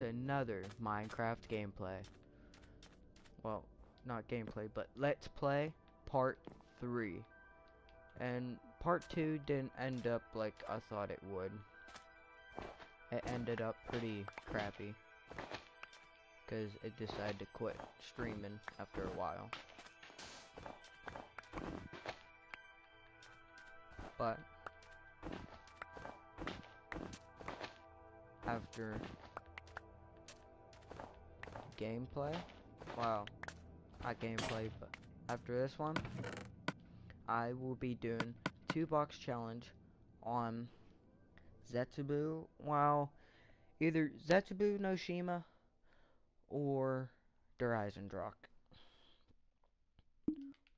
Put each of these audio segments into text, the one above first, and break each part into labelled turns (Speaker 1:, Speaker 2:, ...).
Speaker 1: another Minecraft gameplay. Well, not gameplay, but let's play part 3. And part 2 didn't end up like I thought it would. It ended up pretty crappy. Because it decided to quit streaming after a while. But after gameplay. Wow, not gameplay, but after this one, I will be doing two box challenge on Zetsubou. Well, either Zetsubou no Shima or Der.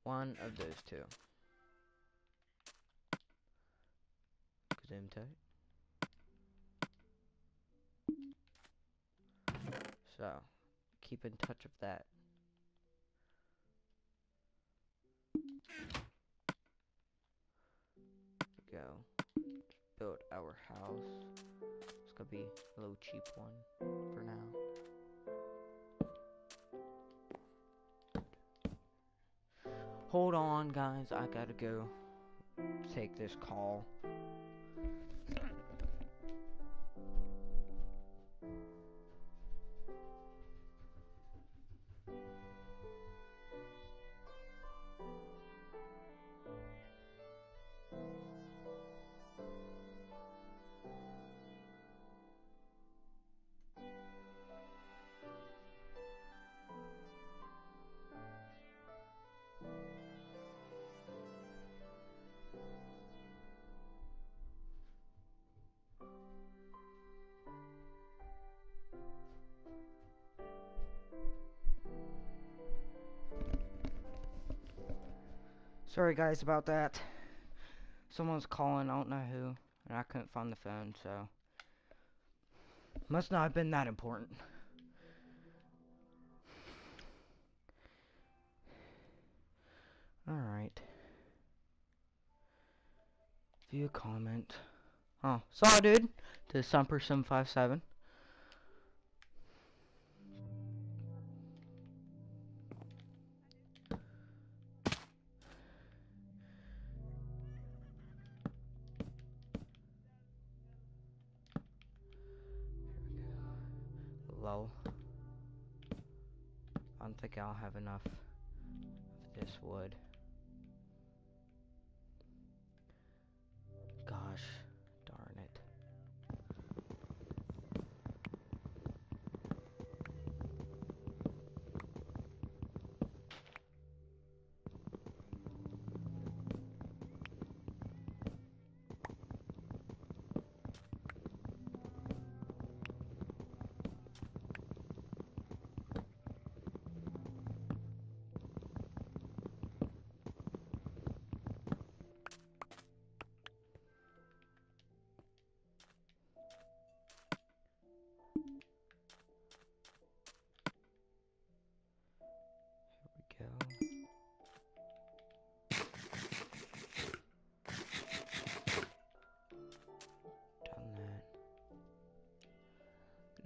Speaker 1: One of those two. Gesundheit. So, keep in touch of that. Go. Build our house. It's gonna be a little cheap one for now. Hold on, guys. I gotta go take this call. Sorry guys about that. Someone's calling, I don't know who, and I couldn't find the phone, so must not have been that important. Alright. View comment. Oh, sorry dude. To Sumper757. Lol. I don't think I'll have enough of this wood.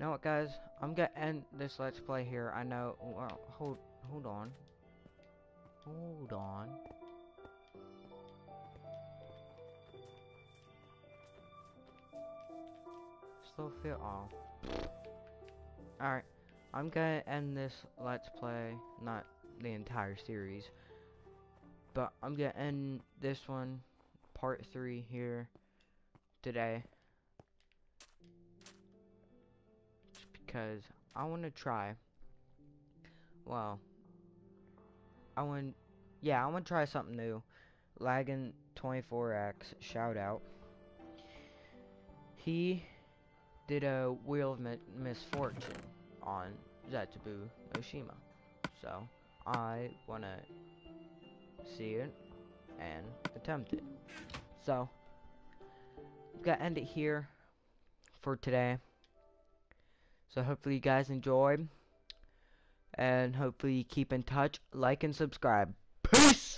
Speaker 1: Know what, guys? I'm gonna end this let's play here. I know. Well, hold, hold on. Hold on. Still feel. Oh. Alright. I'm gonna end this let's play, not the entire series, but I'm gonna end this one, part 3 here, today, because I want to try, well, I want, yeah, I want to try something new, Laggin 24X, shout out, he did a Wheel of Mi Misfortune on Zetsubou Oshima. So, I wanna see it and attempt it. So, gonna end it here for today. So hopefully you guys enjoyed. And hopefully you keep in touch, like and subscribe. Peace!